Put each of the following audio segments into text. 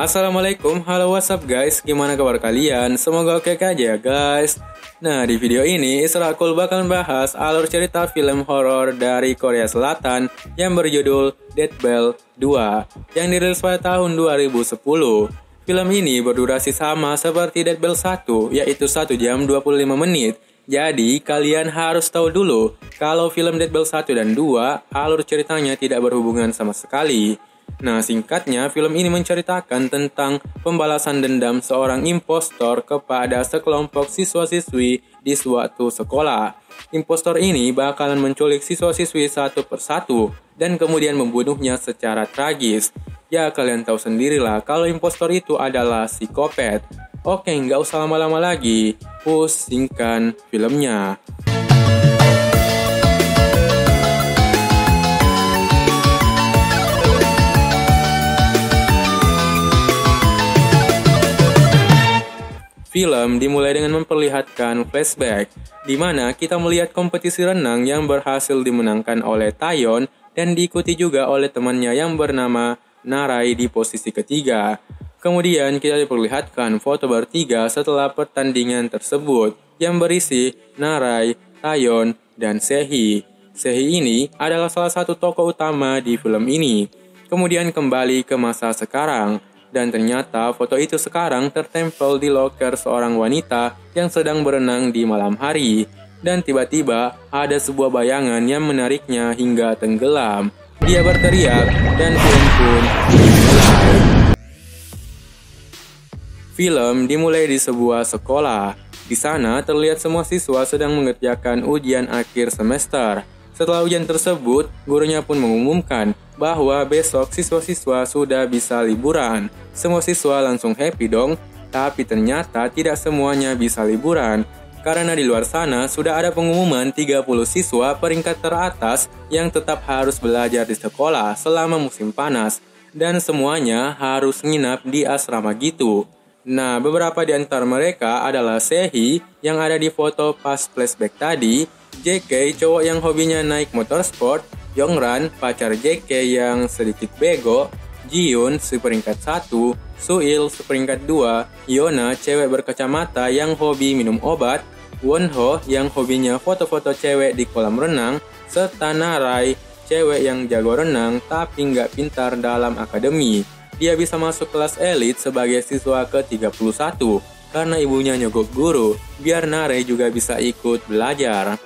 Assalamualaikum, halo what's up guys, gimana kabar kalian? Semoga oke aja ya guys. Nah di video ini Israkul bakal bahas alur cerita film horor dari Korea Selatan yang berjudul Dead Bell 2 yang dirilis pada tahun 2010 Film ini berdurasi sama seperti Dead Bell 1 yaitu 1 jam 25 menit. Jadi, kalian harus tahu dulu kalau film Dead Bell 1 dan 2 alur ceritanya tidak berhubungan sama sekali. Nah, singkatnya, film ini menceritakan tentang pembalasan dendam seorang impostor kepada sekelompok siswa-siswi di suatu sekolah. Impostor ini bakalan menculik siswa-siswi satu persatu dan kemudian membunuhnya secara tragis. Ya, kalian tahu sendirilah kalau impostor itu adalah psikopat. Oke, nggak usah lama-lama lagi, pusingkan filmnya. Film dimulai dengan memperlihatkan flashback, di mana kita melihat kompetisi renang yang berhasil dimenangkan oleh Tayon dan diikuti juga oleh temannya yang bernama Narai di posisi ketiga. Kemudian kita diperlihatkan foto bertiga setelah pertandingan tersebut yang berisi Narai, Tayon, dan Sehi. Sehi ini adalah salah satu tokoh utama di film ini. Kemudian kembali ke masa sekarang, dan ternyata foto itu sekarang tertempel di loker seorang wanita yang sedang berenang di malam hari. Dan tiba-tiba ada sebuah bayangan yang menariknya hingga tenggelam. Dia berteriak dan film pun dimulai. Film dimulai di sebuah sekolah. Di sana terlihat semua siswa sedang mengerjakan ujian akhir semester. Setelah ujian tersebut, gurunya pun mengumumkan bahwa besok siswa-siswa sudah bisa liburan. Semua siswa langsung happy dong, tapi ternyata tidak semuanya bisa liburan. Karena di luar sana sudah ada pengumuman 30 siswa peringkat teratas yang tetap harus belajar di sekolah selama musim panas. Dan semuanya harus nginap di asrama gitu. Nah, beberapa di antara mereka adalah Sehi yang ada di foto pas flashback tadi, JK cowok yang hobinya naik motorsport, Yongran pacar JK yang sedikit bego, Jiun seperingkat 1, Suil seperingkat 2, Yona cewek berkacamata yang hobi minum obat, Wonho yang hobinya foto-foto cewek di kolam renang, serta Narai cewek yang jago renang tapi nggak pintar dalam akademi dia bisa masuk kelas elit sebagai siswa ke-31 karena ibunya nyogok guru, biar Nare juga bisa ikut belajar.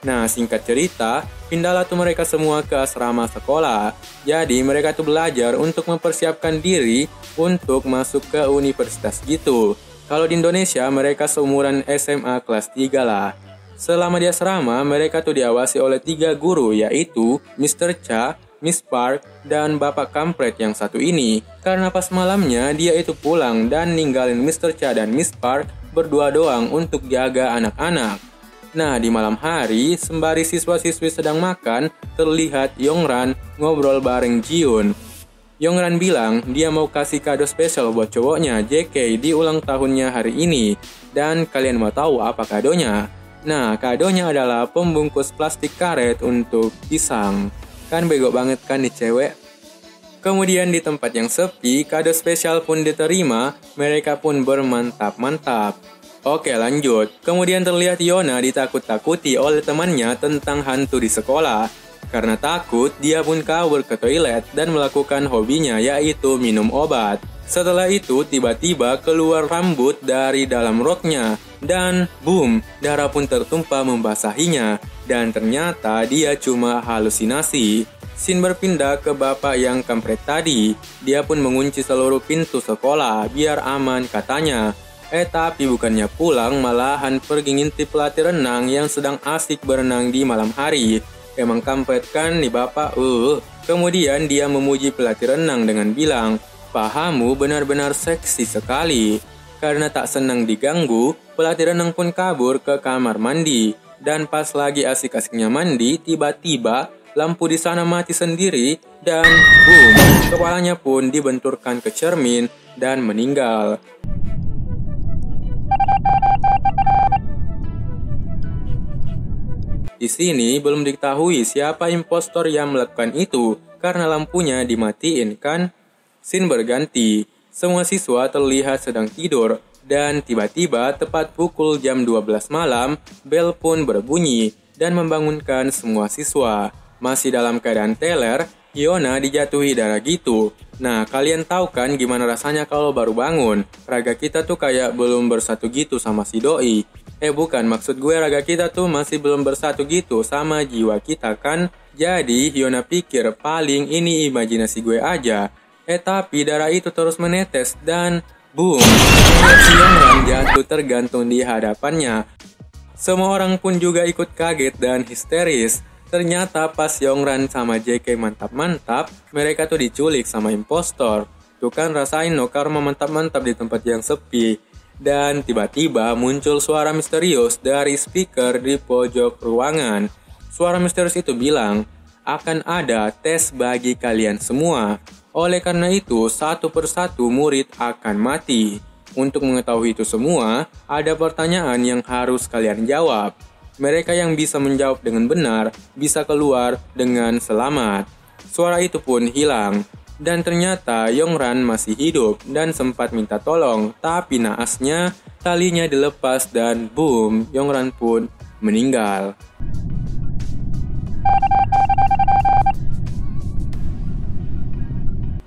Nah, singkat cerita, pindahlah tuh mereka semua ke asrama sekolah. Jadi, mereka tuh belajar untuk mempersiapkan diri untuk masuk ke universitas gitu. Kalau di Indonesia, mereka seumuran SMA kelas 3 lah. Selama di asrama, mereka tuh diawasi oleh tiga guru, yaitu Mr. Cha, Miss Park, dan Bapak Kampret yang satu ini. Karena pas malamnya dia itu pulang dan ninggalin Mr. Cha dan Miss Park berdua doang untuk jaga anak-anak. Nah, di malam hari, sembari siswa-siswi sedang makan, terlihat Yongran ngobrol bareng Jiun. Yongran bilang dia mau kasih kado spesial buat cowoknya JK di ulang tahunnya hari ini. Dan kalian mau tahu apa kadonya? Nah, kadonya adalah pembungkus plastik karet untuk pisang. Kan bego banget kan nih cewek? Kemudian di tempat yang sepi, kado spesial pun diterima, mereka pun bermantap-mantap. Oke lanjut, kemudian terlihat Yona ditakut-takuti oleh temannya tentang hantu di sekolah. Karena takut, dia pun kabur ke toilet dan melakukan hobinya yaitu minum obat. Setelah itu, tiba-tiba keluar rambut dari dalam roknya. Dan boom, darah pun tertumpah membasahinya. Dan ternyata dia cuma halusinasi. Sin berpindah ke bapak yang kampret tadi. Dia pun mengunci seluruh pintu sekolah biar aman katanya. Eh tapi bukannya pulang malahan pergi ngintip pelatih renang yang sedang asik berenang di malam hari. Emang kampret kan nih bapak? Uh. Kemudian dia memuji pelatih renang dengan bilang, Pahamu benar-benar seksi sekali. Karena tak senang diganggu, pelatih renang pun kabur ke kamar mandi. Dan pas lagi asik-asiknya mandi, tiba-tiba lampu di sana mati sendiri dan boom, kepalanya pun dibenturkan ke cermin dan meninggal. Di sini belum diketahui siapa impostor yang melakukan itu karena lampunya dimatiin kan? Scene berganti. Semua siswa terlihat sedang tidur dan tiba-tiba tepat pukul jam 12 malam, bel pun berbunyi dan membangunkan semua siswa. Masih dalam keadaan teler, Yona dijatuhi darah gitu. Nah, kalian tahu kan gimana rasanya kalau baru bangun? Raga kita tuh kayak belum bersatu gitu sama si doi. Eh bukan, maksud gue raga kita tuh masih belum bersatu gitu sama jiwa kita kan? Jadi, Yona pikir paling ini imajinasi gue aja. Eh tapi darah itu terus menetes dan boom, si Yongran jatuh tergantung di hadapannya. Semua orang pun juga ikut kaget dan histeris. Ternyata pas Yongran sama JK mantap-mantap, mereka tuh diculik sama impostor. Tuh kan rasain no karma mantap-mantap di tempat yang sepi. Dan tiba-tiba muncul suara misterius dari speaker di pojok ruangan. Suara misterius itu bilang, akan ada tes bagi kalian semua. Oleh karena itu, satu persatu murid akan mati. Untuk mengetahui itu semua, ada pertanyaan yang harus kalian jawab. Mereka yang bisa menjawab dengan benar bisa keluar dengan selamat. Suara itu pun hilang, dan ternyata Yongran masih hidup dan sempat minta tolong, tapi naasnya talinya dilepas dan boom, Yongran pun meninggal.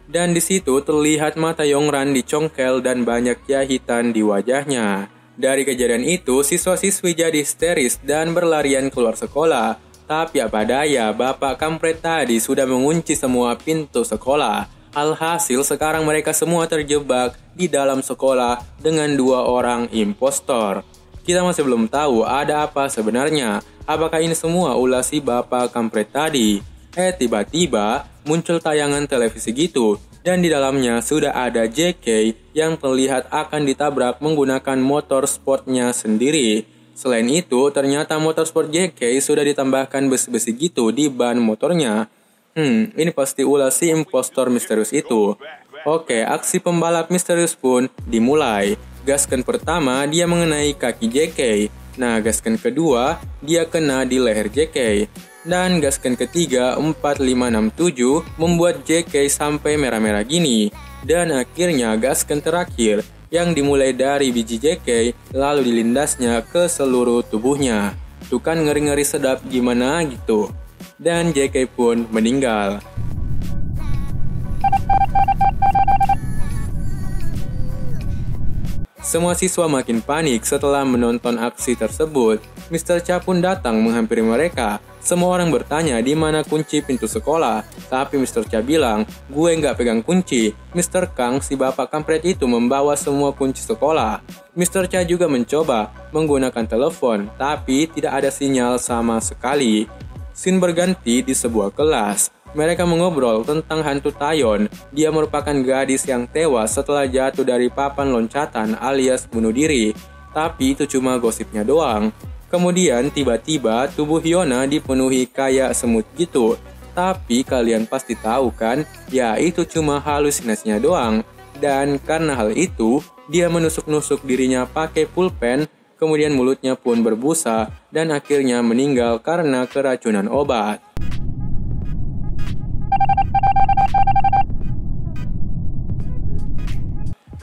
Dan di situ terlihat mata Yongran dicongkel dan banyak jahitan di wajahnya. Dari kejadian itu, siswa-siswi jadi histeris dan berlarian keluar sekolah. Tapi apa daya, bapak kampret tadi sudah mengunci semua pintu sekolah. Alhasil sekarang mereka semua terjebak di dalam sekolah dengan dua orang impostor. Kita masih belum tahu ada apa sebenarnya. Apakah ini semua ulah si bapak kampret tadi? Eh tiba-tiba muncul tayangan televisi gitu dan di dalamnya sudah ada JK yang terlihat akan ditabrak menggunakan motor sportnya sendiri. Selain itu, ternyata motor sport JK sudah ditambahkan besi-besi gitu di ban motornya. Hmm, ini pasti ulah si impostor misterius itu. Oke, aksi pembalap misterius pun dimulai. Gaskan pertama, dia mengenai kaki JK. Nah, gaskan kedua, dia kena di leher JK. Dan gaskan ketiga 4567 membuat JK sampai merah-merah gini. Dan akhirnya gaskan terakhir yang dimulai dari biji JK lalu dilindasnya ke seluruh tubuhnya. Tuh kan ngeri-ngeri sedap gimana gitu. Dan JK pun meninggal. Semua siswa makin panik setelah menonton aksi tersebut. Mr. Cha pun datang menghampiri mereka. Semua orang bertanya di mana kunci pintu sekolah. Tapi Mr. Cha bilang, gue nggak pegang kunci. Mr. Kang, si bapak kampret itu membawa semua kunci sekolah. Mr. Cha juga mencoba menggunakan telepon, tapi tidak ada sinyal sama sekali. Scene berganti di sebuah kelas. Mereka mengobrol tentang hantu Tayon. Dia merupakan gadis yang tewas setelah jatuh dari papan loncatan alias bunuh diri. Tapi itu cuma gosipnya doang. Kemudian tiba-tiba tubuh Yona dipenuhi kayak semut gitu. Tapi kalian pasti tahu kan, ya itu cuma halusinasinya doang. Dan karena hal itu, dia menusuk-nusuk dirinya pakai pulpen, kemudian mulutnya pun berbusa, dan akhirnya meninggal karena keracunan obat.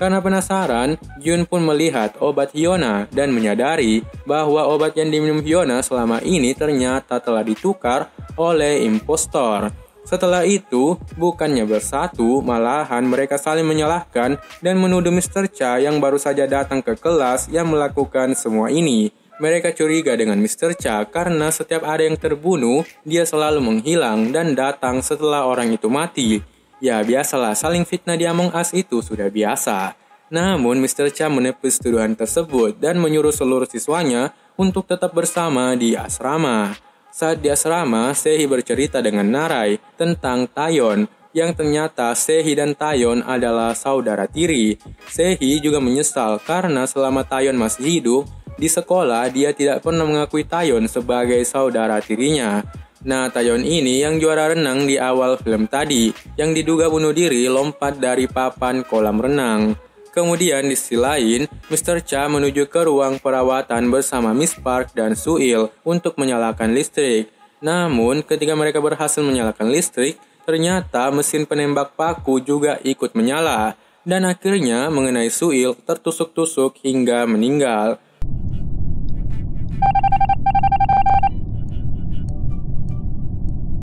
Karena penasaran, Jun pun melihat obat Hyona dan menyadari bahwa obat yang diminum Hyona selama ini ternyata telah ditukar oleh impostor. Setelah itu, bukannya bersatu, malahan mereka saling menyalahkan dan menuduh Mr. Cha yang baru saja datang ke kelas yang melakukan semua ini. Mereka curiga dengan Mr. Cha karena setiap ada yang terbunuh, dia selalu menghilang dan datang setelah orang itu mati. Ya biasalah, saling fitnah di Among Us itu sudah biasa. Namun Mr. Cha menepis tuduhan tersebut dan menyuruh seluruh siswanya untuk tetap bersama di asrama. Saat di asrama, Sehi bercerita dengan Narai tentang Tayon yang ternyata Sehi dan Tayon adalah saudara tiri. Sehi juga menyesal karena selama Tayon masih hidup, di sekolah dia tidak pernah mengakui Tayon sebagai saudara tirinya. Nah, Tayon ini yang juara renang di awal film tadi, yang diduga bunuh diri lompat dari papan kolam renang. Kemudian di sisi lain, Mr. Cha menuju ke ruang perawatan bersama Miss Park dan Suil untuk menyalakan listrik. Namun, ketika mereka berhasil menyalakan listrik, ternyata mesin penembak paku juga ikut menyala. dan akhirnya mengenai Suil tertusuk-tusuk hingga meninggal.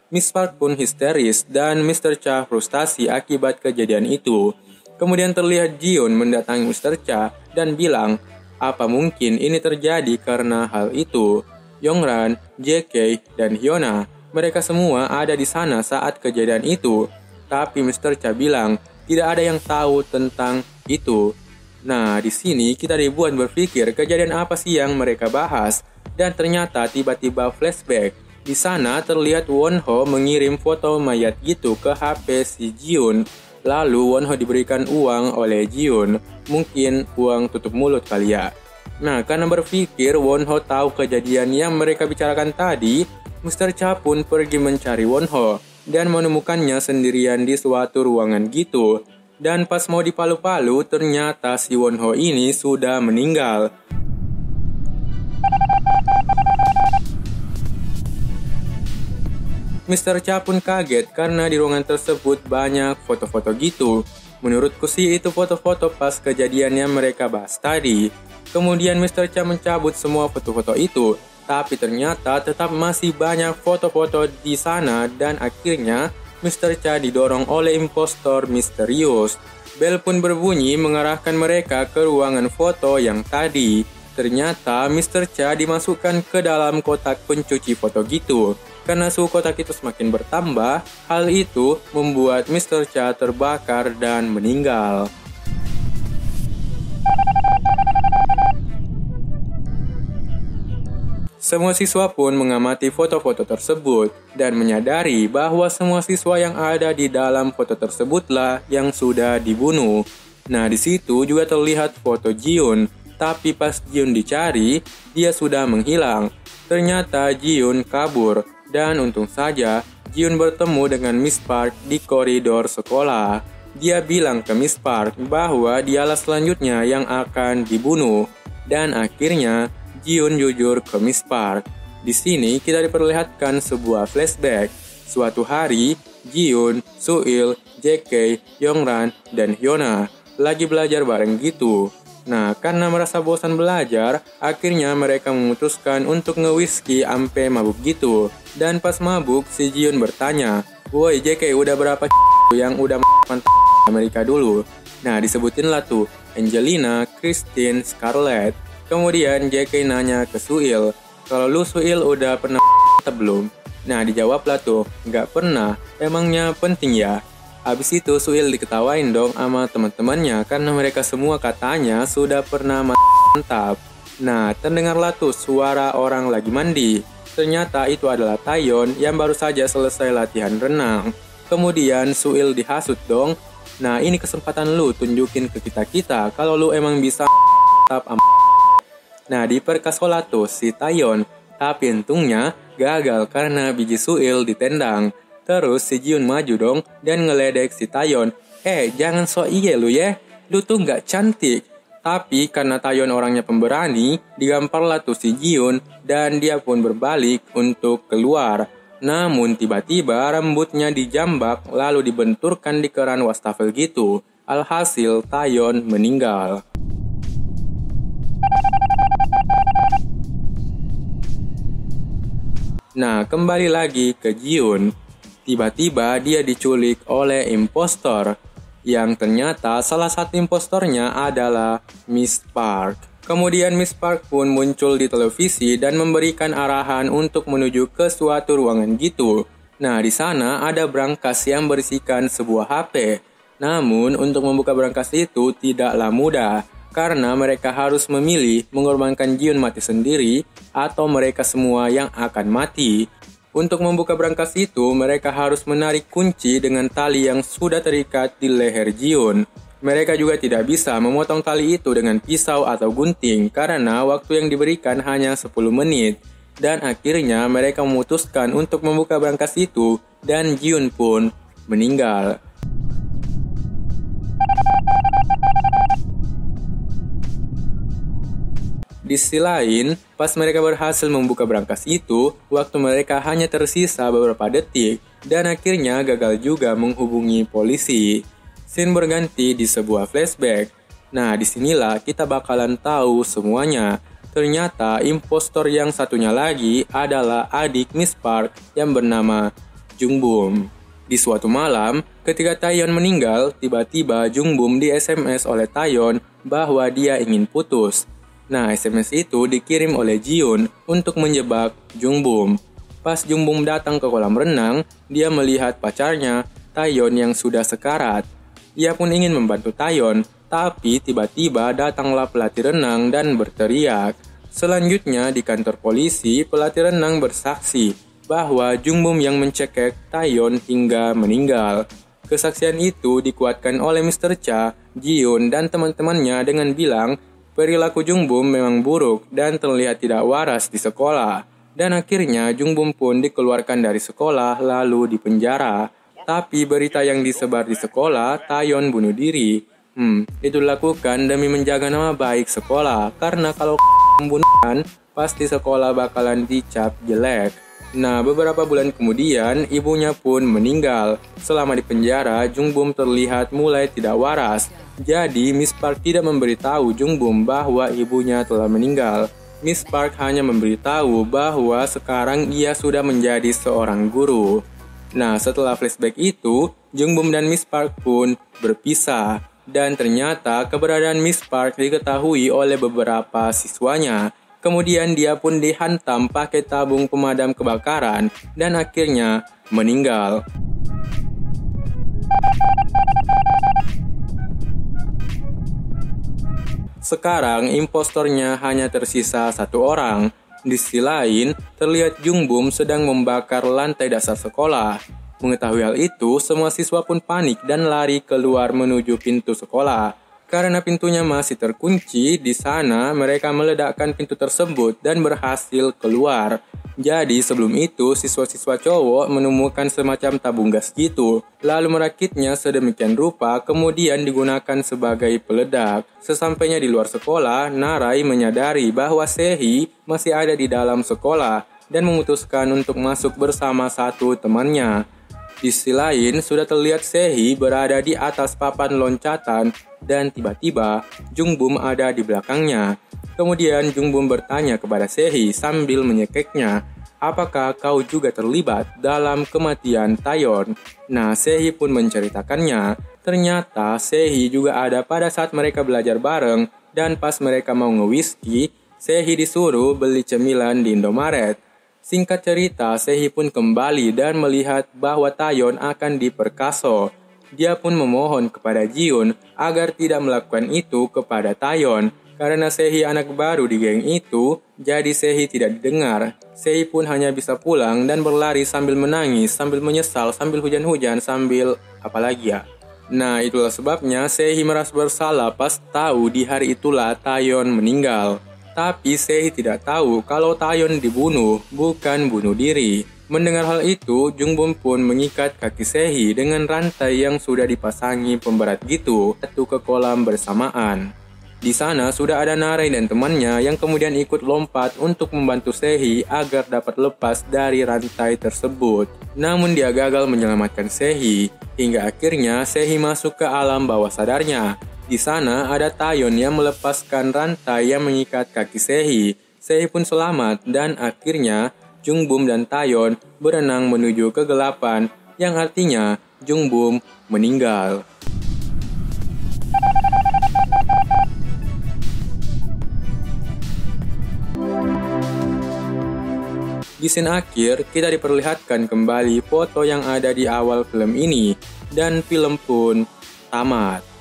Miss Park pun histeris dan Mr. Cha frustasi akibat kejadian itu. Kemudian terlihat Jiun mendatangi Mr. Cha dan bilang, apa mungkin ini terjadi karena hal itu? Yongran, JK, dan Hyuna, mereka semua ada di sana saat kejadian itu. Tapi Mr. Cha bilang, tidak ada yang tahu tentang itu. Nah, di sini kita dibuat berpikir kejadian apa sih yang mereka bahas. Dan ternyata tiba-tiba flashback di sana terlihat Wonho mengirim foto mayat gitu ke HP si Jiun. Lalu Wonho diberikan uang oleh Jiun. Mungkin uang tutup mulut kali ya. Nah, karena berpikir Wonho tahu kejadian yang mereka bicarakan tadi, Mr. Cha pun pergi mencari Wonho dan menemukannya sendirian di suatu ruangan gitu. Dan pas mau dipalu-palu, ternyata si Wonho ini sudah meninggal. Mr. Cha pun kaget karena di ruangan tersebut banyak foto-foto gitu. Menurutku sih itu foto-foto pas kejadian yang mereka bahas tadi. Kemudian Mr. Cha mencabut semua foto-foto itu, tapi ternyata tetap masih banyak foto-foto di sana dan akhirnya Mr. Cha didorong oleh impostor misterius. Bel pun berbunyi mengarahkan mereka ke ruangan foto yang tadi. Ternyata Mr. Cha dimasukkan ke dalam kotak pencuci foto gitu. Karena suhu kotak itu semakin bertambah, hal itu membuat Mr. Cha terbakar dan meninggal. Semua siswa pun mengamati foto-foto tersebut dan menyadari bahwa semua siswa yang ada di dalam foto tersebutlah yang sudah dibunuh. Nah, di situ juga terlihat foto Jiun, tapi pas Jiun dicari, dia sudah menghilang. Ternyata Jiun kabur dan untung saja, Jiun bertemu dengan Miss Park di koridor sekolah. Dia bilang ke Miss Park bahwa dialah selanjutnya yang akan dibunuh. Dan akhirnya, Jiun jujur ke Miss Park. Di sini kita diperlihatkan sebuah flashback. Suatu hari, Jiun, Suil, JK, Yongran, dan Hyuna lagi belajar bareng gitu. Nah, karena merasa bosan belajar, akhirnya mereka memutuskan untuk nge-whisky ampe mabuk gitu. Dan pas mabuk, si Jiun bertanya, Woi JK, udah berapa yang udah mantap Amerika dulu? Nah, disebutin lah tuh, Angelina, Christine, Scarlett. Kemudian JK nanya ke Suil, kalau lu Suil udah pernah belum? Nah, dijawab lah tuh, nggak pernah, emangnya penting ya? Habis itu Suil diketawain dong sama teman-temannya karena mereka semua katanya sudah pernah mantap. Nah, terdengarlah tuh suara orang lagi mandi. Ternyata itu adalah Tayon yang baru saja selesai latihan renang. Kemudian Suil dihasut dong. Nah, ini kesempatan lu tunjukin ke kita-kita kalau lu emang bisa mantap Nah, di perkasola tuh si Tayon, tapi untungnya gagal karena biji Suil ditendang. Terus si Jiun maju dong dan ngeledek si Tayon. Eh, jangan so iye lu ya. Lu tuh nggak cantik. Tapi karena Tayon orangnya pemberani, digamparlah tuh si Jiun dan dia pun berbalik untuk keluar. Namun tiba-tiba rambutnya dijambak lalu dibenturkan di keran wastafel gitu. Alhasil Tayon meninggal. Nah, kembali lagi ke Jiun. Tiba-tiba dia diculik oleh impostor, yang ternyata salah satu impostornya adalah Miss Park. Kemudian Miss Park pun muncul di televisi dan memberikan arahan untuk menuju ke suatu ruangan gitu. Nah, di sana ada brankas yang berisikan sebuah HP. Namun, untuk membuka brankas itu tidaklah mudah, karena mereka harus memilih mengorbankan Jiun mati sendiri atau mereka semua yang akan mati. Untuk membuka brankas itu, mereka harus menarik kunci dengan tali yang sudah terikat di leher Jiun. Mereka juga tidak bisa memotong tali itu dengan pisau atau gunting karena waktu yang diberikan hanya 10 menit. Dan akhirnya mereka memutuskan untuk membuka brankas itu dan Jiun pun meninggal. Di sisi lain, pas mereka berhasil membuka brankas itu, waktu mereka hanya tersisa beberapa detik dan akhirnya gagal juga menghubungi polisi. Scene berganti di sebuah flashback. Nah, di sinilah kita bakalan tahu semuanya. Ternyata impostor yang satunya lagi adalah adik Miss Park yang bernama Jung Boom. Di suatu malam, ketika Taeyeon meninggal, tiba-tiba Jung Boom di SMS oleh Taeyeon bahwa dia ingin putus. Nah, SMS itu dikirim oleh Jiun untuk menjebak Jung Boom. Pas Jung Boom datang ke kolam renang, dia melihat pacarnya, Taeyeon yang sudah sekarat. Ia pun ingin membantu Taeyeon, tapi tiba-tiba datanglah pelatih renang dan berteriak. Selanjutnya di kantor polisi, pelatih renang bersaksi bahwa Jung Boom yang mencekek Taeyeon hingga meninggal. Kesaksian itu dikuatkan oleh Mr. Cha, Jiun, dan teman-temannya dengan bilang Perilaku Jung Bum memang buruk dan terlihat tidak waras di sekolah. Dan akhirnya Jung Bum pun dikeluarkan dari sekolah lalu dipenjara. Tapi berita yang disebar di sekolah, Tayon bunuh diri. Hmm, itu dilakukan demi menjaga nama baik sekolah. Karena kalau pembunuhan, pasti sekolah bakalan dicap jelek. Nah, beberapa bulan kemudian, ibunya pun meninggal. Selama di penjara, Jung Bum terlihat mulai tidak waras. Jadi, Miss Park tidak memberitahu Jung Bum bahwa ibunya telah meninggal. Miss Park hanya memberitahu bahwa sekarang ia sudah menjadi seorang guru. Nah, setelah flashback itu, Jung Bum dan Miss Park pun berpisah. Dan ternyata keberadaan Miss Park diketahui oleh beberapa siswanya. Kemudian dia pun dihantam pakai tabung pemadam kebakaran dan akhirnya meninggal. Sekarang impostornya hanya tersisa satu orang. Di sisi lain, terlihat Jung Bum sedang membakar lantai dasar sekolah. Mengetahui hal itu, semua siswa pun panik dan lari keluar menuju pintu sekolah. Karena pintunya masih terkunci, di sana mereka meledakkan pintu tersebut dan berhasil keluar. Jadi sebelum itu, siswa-siswa cowok menemukan semacam tabung gas gitu, lalu merakitnya sedemikian rupa, kemudian digunakan sebagai peledak. Sesampainya di luar sekolah, Narai menyadari bahwa Sehi masih ada di dalam sekolah dan memutuskan untuk masuk bersama satu temannya. Di sisi lain, sudah terlihat Sehi berada di atas papan loncatan dan tiba-tiba Jung Bum ada di belakangnya. Kemudian Jung Bum bertanya kepada Sehi sambil menyekeknya, apakah kau juga terlibat dalam kematian Tayon? Nah, Sehi pun menceritakannya. Ternyata Sehi juga ada pada saat mereka belajar bareng dan pas mereka mau nge-whisky, Sehi disuruh beli cemilan di Indomaret. Singkat cerita, Sehi pun kembali dan melihat bahwa Tayon akan diperkaso. Dia pun memohon kepada Jiun agar tidak melakukan itu kepada Tayon. Karena Sehi anak baru di geng itu, jadi Sehi tidak didengar. Sehi pun hanya bisa pulang dan berlari sambil menangis, sambil menyesal, sambil hujan-hujan, sambil apalagi ya. Nah, itulah sebabnya Sehi merasa bersalah pas tahu di hari itulah Tayon meninggal. Tapi Sei tidak tahu kalau Taeyeon dibunuh, bukan bunuh diri. Mendengar hal itu, Jung Bum pun mengikat kaki Sehi dengan rantai yang sudah dipasangi pemberat gitu, satu ke kolam bersamaan. Di sana sudah ada Narai dan temannya yang kemudian ikut lompat untuk membantu Sehi agar dapat lepas dari rantai tersebut. Namun dia gagal menyelamatkan Sehi, hingga akhirnya Sehi masuk ke alam bawah sadarnya di sana ada Tayon yang melepaskan rantai yang mengikat kaki Sehi. Sehi pun selamat dan akhirnya Jung Bum dan Tayon berenang menuju kegelapan yang artinya Jung Bum meninggal. Di scene akhir, kita diperlihatkan kembali foto yang ada di awal film ini, dan film pun tamat.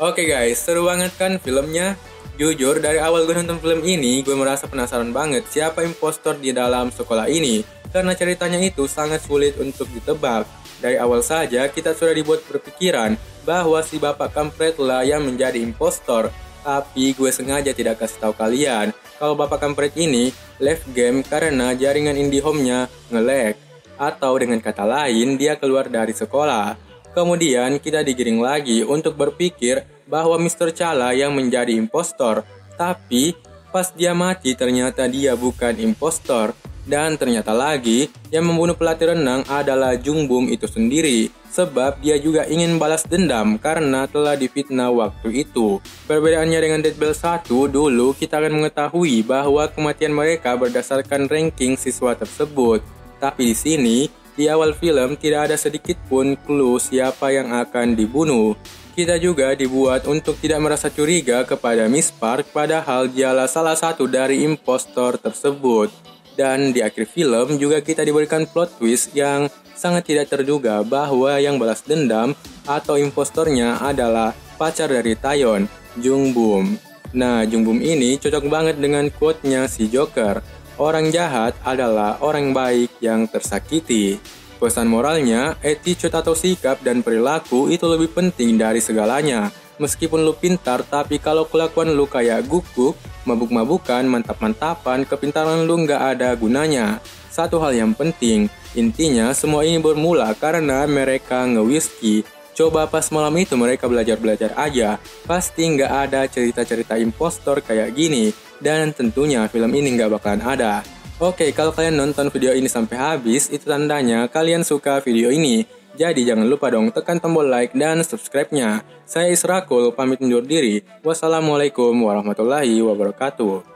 Oke okay guys, seru banget kan filmnya? Jujur, dari awal gue nonton film ini, gue merasa penasaran banget siapa impostor di dalam sekolah ini. Karena ceritanya itu sangat sulit untuk ditebak. Dari awal saja, kita sudah dibuat berpikiran bahwa si bapak kampret lah yang menjadi impostor. Tapi gue sengaja tidak kasih tahu kalian kalau bapak kampret ini left game karena jaringan IndiHome-nya nge-lag. Atau dengan kata lain, dia keluar dari sekolah. Kemudian kita digiring lagi untuk berpikir bahwa Mr. Chala yang menjadi impostor. Tapi pas dia mati ternyata dia bukan impostor. Dan ternyata lagi, yang membunuh pelatih renang adalah Jung Bum itu sendiri. Sebab dia juga ingin balas dendam karena telah difitnah waktu itu. Perbedaannya dengan Dead Bell 1, dulu kita akan mengetahui bahwa kematian mereka berdasarkan ranking siswa tersebut. Tapi di sini, di awal film tidak ada sedikit pun clue siapa yang akan dibunuh. Kita juga dibuat untuk tidak merasa curiga kepada Miss Park padahal dialah salah satu dari impostor tersebut. Dan di akhir film juga kita diberikan plot twist yang sangat tidak terduga bahwa yang balas dendam atau impostornya adalah pacar dari Taeyeon, Jung Boom. Nah, Jung Boom ini cocok banget dengan quote-nya si Joker. Orang jahat adalah orang baik yang tersakiti. Pesan moralnya, attitude atau sikap dan perilaku itu lebih penting dari segalanya. Meskipun lu pintar, tapi kalau kelakuan lu kayak guguk, mabuk-mabukan, mantap-mantapan, kepintaran lu nggak ada gunanya. Satu hal yang penting, intinya semua ini bermula karena mereka nge-whisky. Coba pas malam itu mereka belajar-belajar aja, pasti nggak ada cerita-cerita impostor kayak gini. Dan tentunya film ini nggak bakalan ada. Oke, kalau kalian nonton video ini sampai habis, itu tandanya kalian suka video ini. Jadi jangan lupa dong tekan tombol like dan subscribe-nya. Saya Israkul, pamit undur diri. Wassalamualaikum warahmatullahi wabarakatuh.